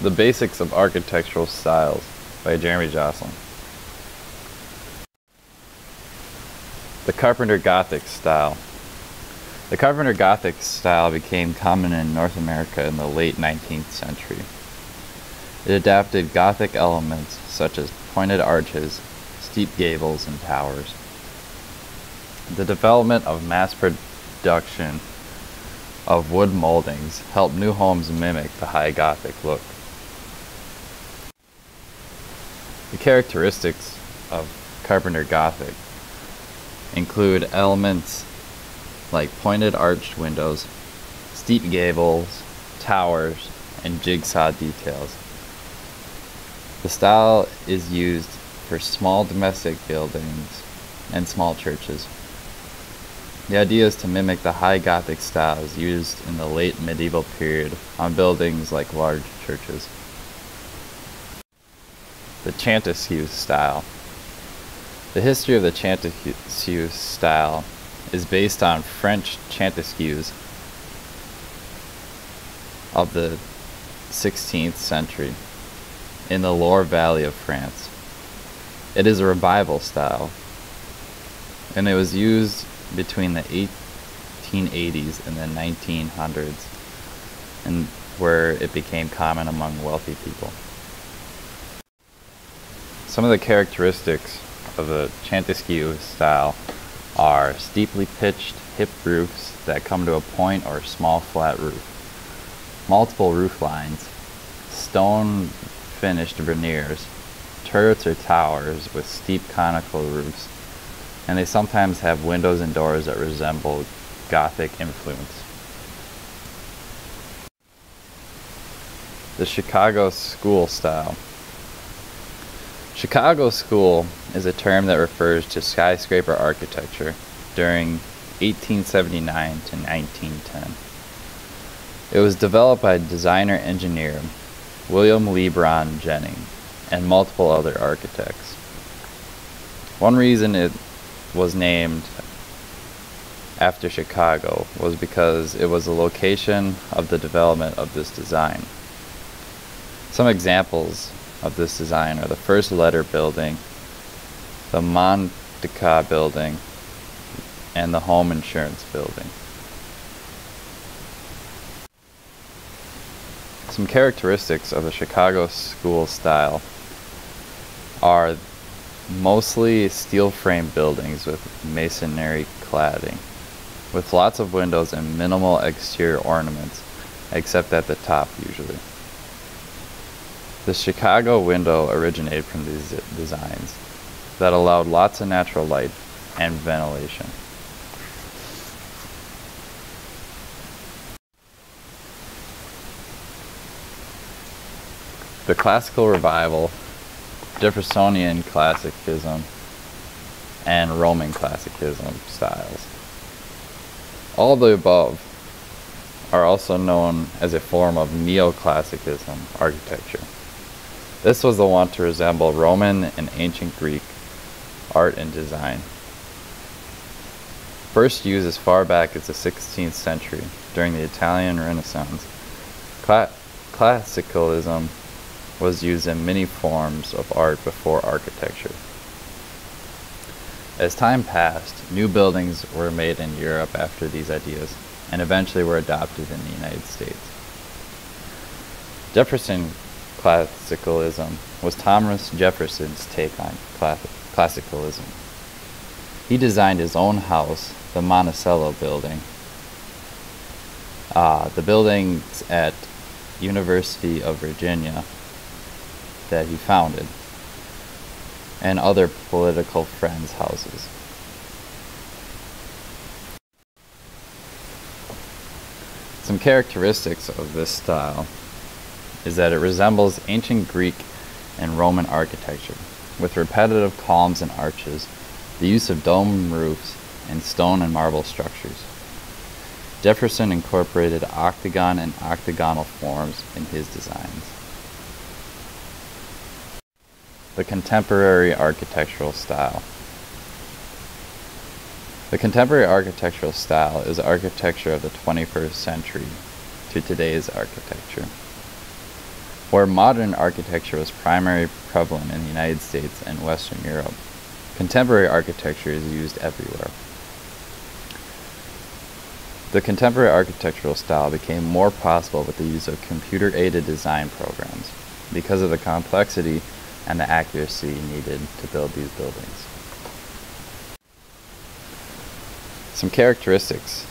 The Basics of Architectural Styles by Jeremy Jocelyn. The Carpenter Gothic style. The Carpenter Gothic style became common in North America in the late 19th century. It adapted Gothic elements such as pointed arches, steep gables, and towers. The development of mass production of wood moldings helped new homes mimic the high Gothic look. The characteristics of Carpenter Gothic include elements like pointed arched windows, steep gables, towers, and jigsaw details. The style is used for small domestic buildings and small churches. The idea is to mimic the high Gothic styles used in the late medieval period on buildings like large churches the Chateauesque style. The history of the Chateauesque style is based on French Chantecailles of the 16th century in the Loire Valley of France. It is a revival style, and it was used between the 1880s and the 1900s, and where it became common among wealthy people. Some of the characteristics of the Chateauesque style are steeply pitched hip roofs that come to a point or small flat roof, multiple roof lines, stone finished veneers, turrets or towers with steep conical roofs, and they sometimes have windows and doors that resemble Gothic influence. The Chicago school style. Chicago School is a term that refers to skyscraper architecture during 1879 to 1910. It was developed by designer engineer William Le Baron Jennings and multiple other architects. One reason it was named after Chicago was because it was the location of the development of this design. Some examples of this design are the first Leiter building, the Monadnock building, and the home insurance building. Some characteristics of the Chicago school style are mostly steel frame buildings with masonry cladding, with lots of windows and minimal exterior ornaments, except at the top usually. The Chicago window originated from these designs that allowed lots of natural light and ventilation. The classical revival, Jeffersonian classicism, and Roman classicism styles. All the above are also known as a form of neoclassicism architecture. This was the one to resemble Roman and ancient Greek art and design. First used as far back as the 16th century during the Italian Renaissance, Cla classicalism was used in many forms of art before architecture. As time passed, new buildings were made in Europe after these ideas, and eventually were adopted in the United States. Jefferson classicalism was Thomas Jefferson's take on classicalism. He designed his own house, the Monticello building, uh, the buildings at University of Virginia that he founded, and other political friends' houses. Some characteristics of this style is that it resembles ancient Greek and Roman architecture, with repetitive columns and arches, the use of dome roofs, and stone and marble structures. Jefferson incorporated octagon and octagonal forms in his designs. The contemporary architectural style. The contemporary architectural style is architecture of the 21st century to today's architecture. Where modern architecture was primarily prevalent in the United States and Western Europe, contemporary architecture is used everywhere. The contemporary architectural style became more possible with the use of computer-aided design programs because of the complexity and the accuracy needed to build these buildings. Some characteristics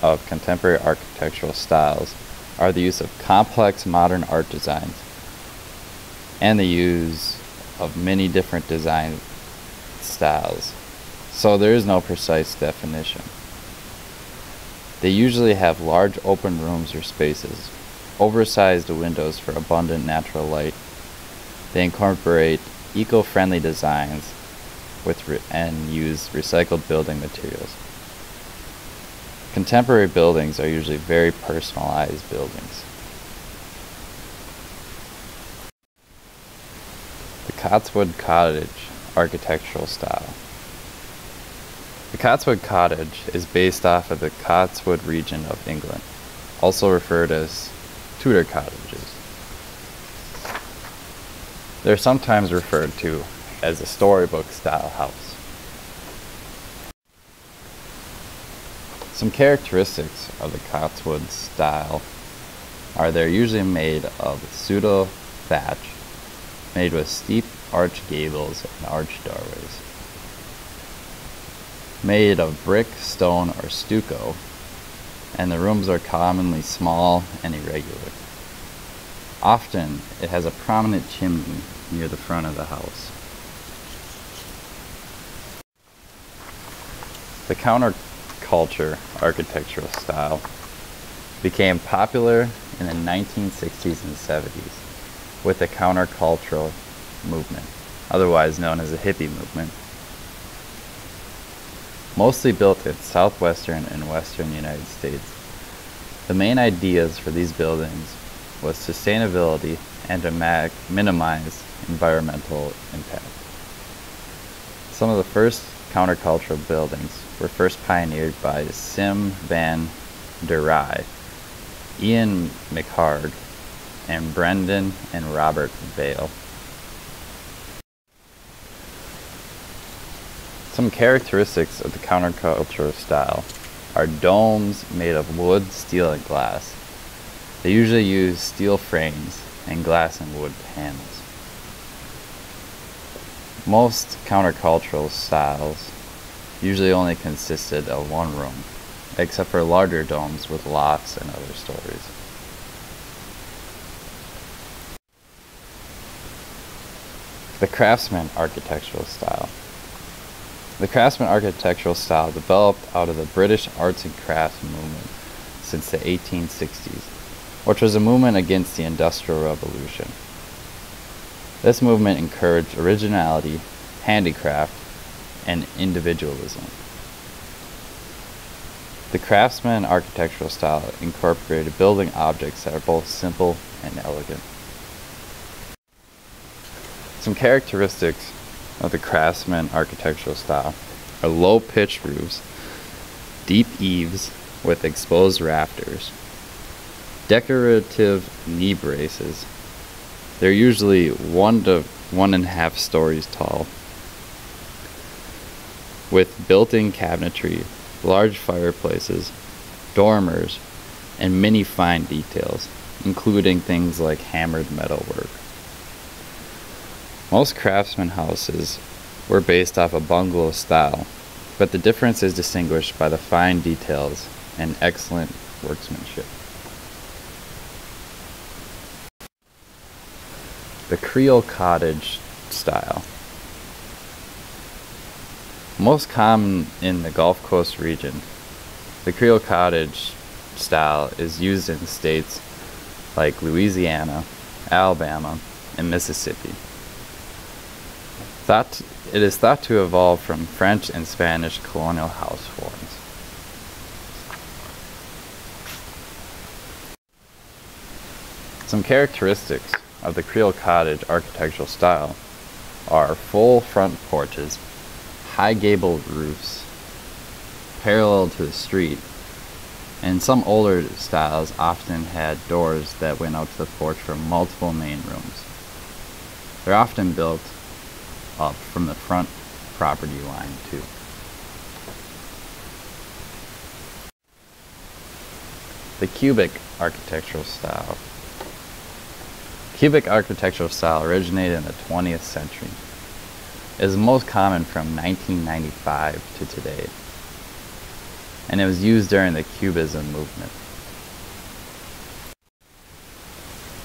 of contemporary architectural styles are the use of complex modern art designs and the use of many different design styles. So there is no precise definition. They usually have large open rooms or spaces, oversized windows for abundant natural light. They incorporate eco-friendly designs with and use recycled building materials. Contemporary buildings are usually very personalized buildings. The Cotswold Cottage architectural style. The Cotswold Cottage is based off of the Cotswold region of England, also referred as Tudor cottages. They're sometimes referred to as a storybook style house. Some characteristics of the Cotswold style are they're usually made of pseudo thatch, made with steep arched gables and arched doorways made of brick, stone, or stucco, and the rooms are commonly small and irregular. Often, it has a prominent chimney near the front of the house. The counterculture architectural style became popular in the 1960s and 70s with the countercultural movement, otherwise known as the hippie movement mostly built in southwestern and western United States. The main ideas for these buildings was sustainability and to minimize environmental impact. Some of the first countercultural buildings were first pioneered by Sim van der Ryn, Ian McHarg, and Brenda and Robert Vale. Some characteristics of the counterculture style are domes made of wood, steel, and glass. They usually use steel frames and glass and wood panels. Most countercultural styles usually only consisted of one room, except for larger domes with lofts and other stories. The craftsman architectural style. The craftsman architectural style developed out of the British arts and crafts movement since the 1860s, which was a movement against the Industrial Revolution. This movement encouraged originality, handicraft, and individualism. The craftsman architectural style incorporated building objects that are both simple and elegant. Some characteristics of the craftsman architectural style are low pitched roofs, deep eaves with exposed rafters, decorative knee braces. They're usually one to one and a half stories tall, with built in cabinetry, large fireplaces, dormers, and many fine details, including things like hammered metalwork. Most craftsman houses were based off a bungalow style, but the difference is distinguished by the fine details and excellent workmanship. The Creole cottage style. Most common in the Gulf Coast region, the Creole cottage style is used in states like Louisiana, Alabama, and Mississippi. Thought, it is thought to evolve from French and Spanish colonial house forms. Some characteristics of the Creole cottage architectural style are full front porches, high gabled roofs, parallel to the street, And some older styles often had doors that went out to the porch for multiple main rooms. They're often built up from the front property line too. The cubic architectural style. Cubic architectural style originated in the 20th century. It is most common from 1995 to today and it was used during the Cubism movement.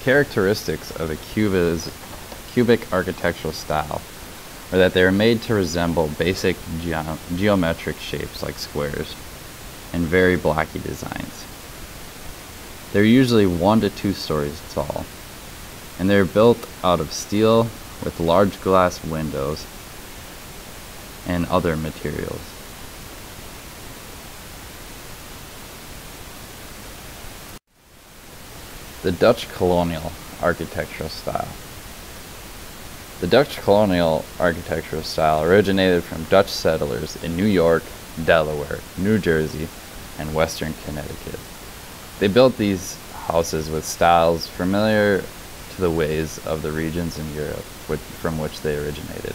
Characteristics of a cubis, cubic architectural style are that they are made to resemble basic geo geometric shapes like squares and very blocky designs. They're usually one to two stories tall, and they're built out of steel with large glass windows and other materials. The Dutch colonial architectural style. The Dutch colonial architectural style originated from Dutch settlers in New York, Delaware, New Jersey, and western Connecticut. They built these houses with styles familiar to the ways of the regions in Europe from which they originated.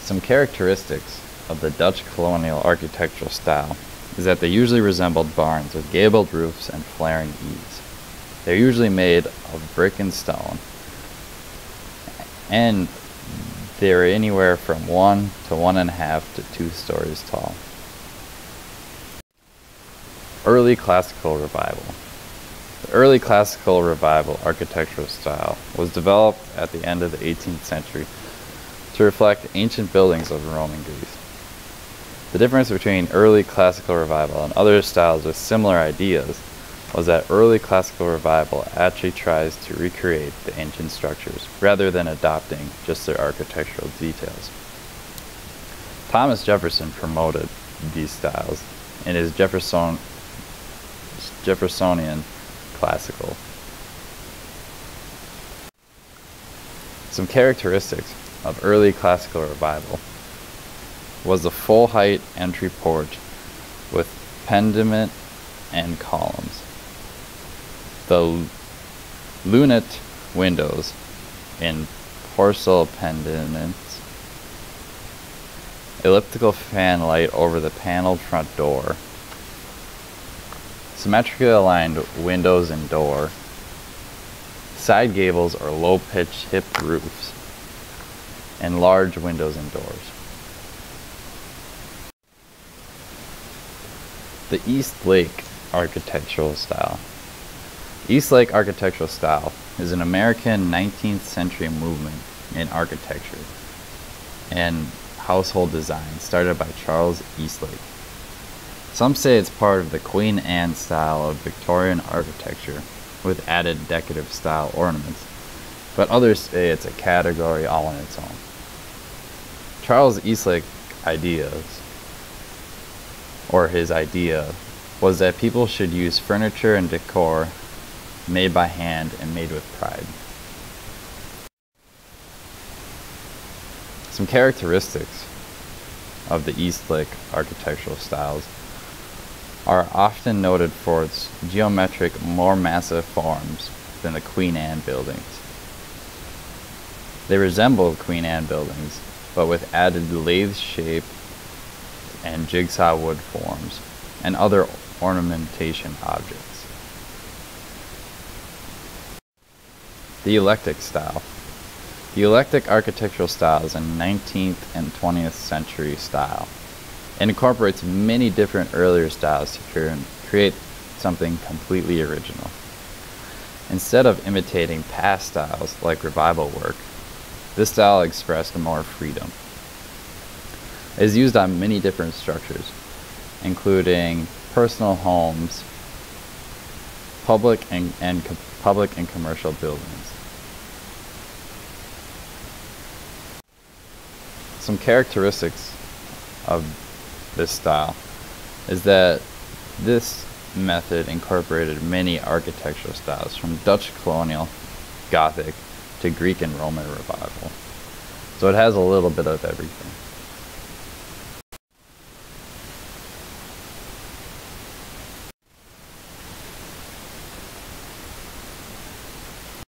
Some characteristics of the Dutch colonial architectural style is that they usually resembled barns with gabled roofs and flaring eaves. They're usually made of brick and stone, and they're anywhere from one to one and a half to two stories tall. Early Classical Revival. Early Classical Revival architectural style was developed at the end of the 18th century to reflect ancient buildings of Roman Greece. The difference between early classical revival and other styles with similar ideas was that early classical revival actually tries to recreate the ancient structures rather than adopting just their architectural details. Thomas Jefferson promoted these styles in his Jefferson, Jeffersonian classical. Some characteristics of early classical revival was a full height entry porch with pediment and columns. The lunette windows in porcelain pendants, elliptical fan light over the paneled front door, symmetrically aligned windows and door, side gables or low pitched hip roofs, and large windows and doors. the Eastlake architectural style. Eastlake architectural style is an American 19th century movement in architecture and household design started by Charles Eastlake. Some say it's part of the Queen Anne style of Victorian architecture with added decorative style ornaments, but others say it's a category all on its own. Charles Eastlake ideas or his idea, was that people should use furniture and decor made by hand and made with pride. Some characteristics of the Eastlake architectural styles are often noted for its geometric, more massive forms than the Queen Anne buildings. They resemble Queen Anne buildings, but with added lathe shape and jigsaw wood forms, and other ornamentation objects. The eclectic style. The eclectic architectural style is a 19th and 20th century style. It incorporates many different earlier styles to create something completely original. Instead of imitating past styles like revival work, this style expressed more freedom It is used on many different structures, including personal homes, public and, and public and commercial buildings. Some characteristics of this style is that this method incorporated many architectural styles from Dutch colonial, Gothic, to Greek and Roman revival. So it has a little bit of everything.